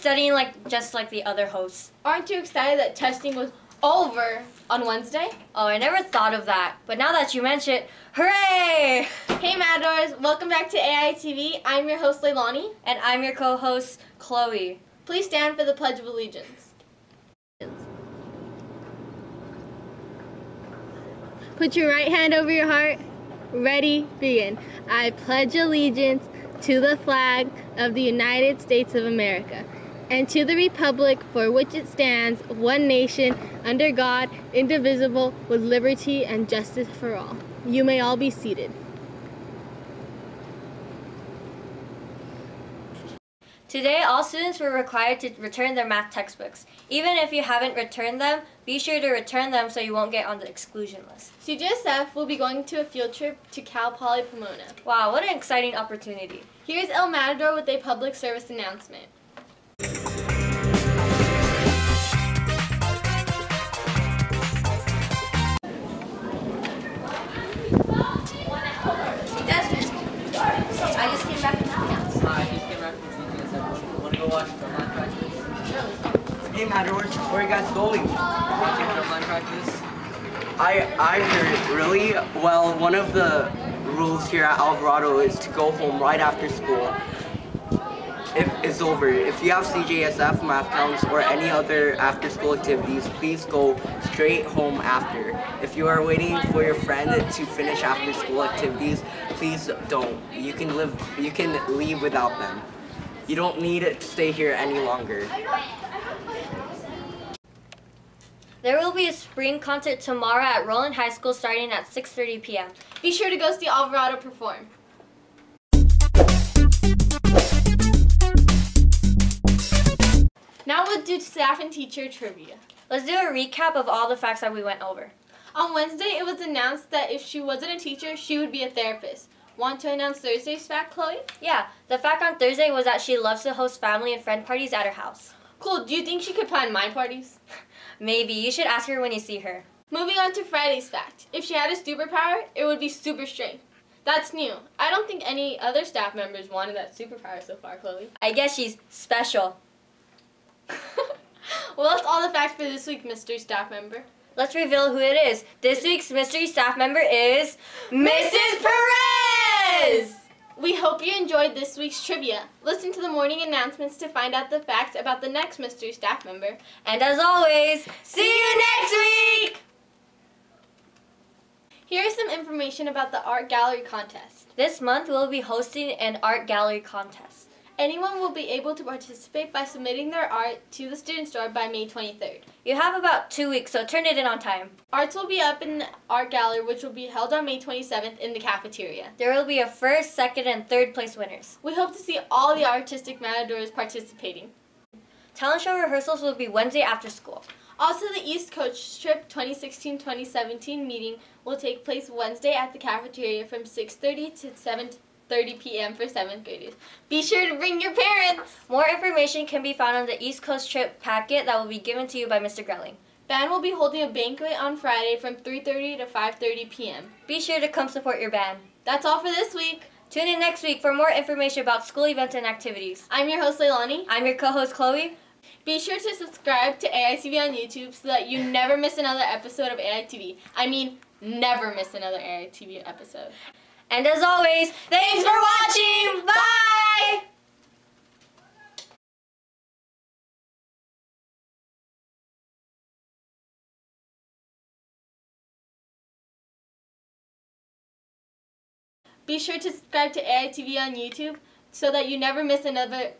studying like just like the other hosts. Aren't you excited that testing was over on Wednesday? Oh, I never thought of that. But now that you mention it, hooray! Hey Matadors, welcome back to AITV. I'm your host Leilani. And I'm your co-host, Chloe. Please stand for the Pledge of Allegiance. Put your right hand over your heart. Ready, begin. I pledge allegiance to the flag of the United States of America and to the republic for which it stands, one nation, under God, indivisible, with liberty and justice for all. You may all be seated. Today, all students were required to return their math textbooks. Even if you haven't returned them, be sure to return them so you won't get on the exclusion list. CJSF will be going to a field trip to Cal Poly Pomona. Wow, what an exciting opportunity. Here's El Matador with a public service announcement. Where are you guys going? Watching practice? I I heard really well. One of the rules here at Alvarado is to go home right after school. If it's over, if you have CJSF, MATHCOUNTS, or any other after-school activities, please go straight home after. If you are waiting for your friend to finish after-school activities, please don't. You can live. You can leave without them. You don't need to stay here any longer. There will be a spring concert tomorrow at Rowland High School starting at 6.30 p.m. Be sure to go see Alvarado perform. Now we'll do staff and teacher trivia. Let's do a recap of all the facts that we went over. On Wednesday, it was announced that if she wasn't a teacher, she would be a therapist. Want to announce Thursday's fact, Chloe? Yeah, the fact on Thursday was that she loves to host family and friend parties at her house. Cool. Do you think she could plan my parties? Maybe. You should ask her when you see her. Moving on to Friday's fact. If she had a superpower, it would be super strength. That's new. I don't think any other staff members wanted that superpower so far, Chloe. I guess she's special. well, that's all the facts for this week, Mr. Staff Member. Let's reveal who it is. This week's mystery staff member is Mrs. Perez! We hope you enjoyed this week's trivia. Listen to the morning announcements to find out the facts about the next mystery staff member. And as always, see you next week! Here is some information about the art gallery contest. This month we'll be hosting an art gallery contest. Anyone will be able to participate by submitting their art to the student store by May 23rd. You have about two weeks, so turn it in on time. Arts will be up in the art gallery, which will be held on May 27th in the cafeteria. There will be a first, second, and third place winners. We hope to see all the artistic matadors participating. Talent show rehearsals will be Wednesday after school. Also, the East Coast Trip 2016-2017 meeting will take place Wednesday at the cafeteria from 6.30 to 7.30 p.m. for 7th graders. Be sure to bring your parents! More information can be found on the East Coast Trip packet that will be given to you by Mr. Grelling. Band will be holding a banquet on Friday from 3.30 to 5.30 p.m. Be sure to come support your band. That's all for this week. Tune in next week for more information about school events and activities. I'm your host, Leilani. I'm your co-host, Chloe. Be sure to subscribe to AITV on YouTube so that you never miss another episode of AITV. I mean, never miss another AITV episode. And as always, thanks for watching! Bye! Be sure to subscribe to AITV on YouTube so that you never miss another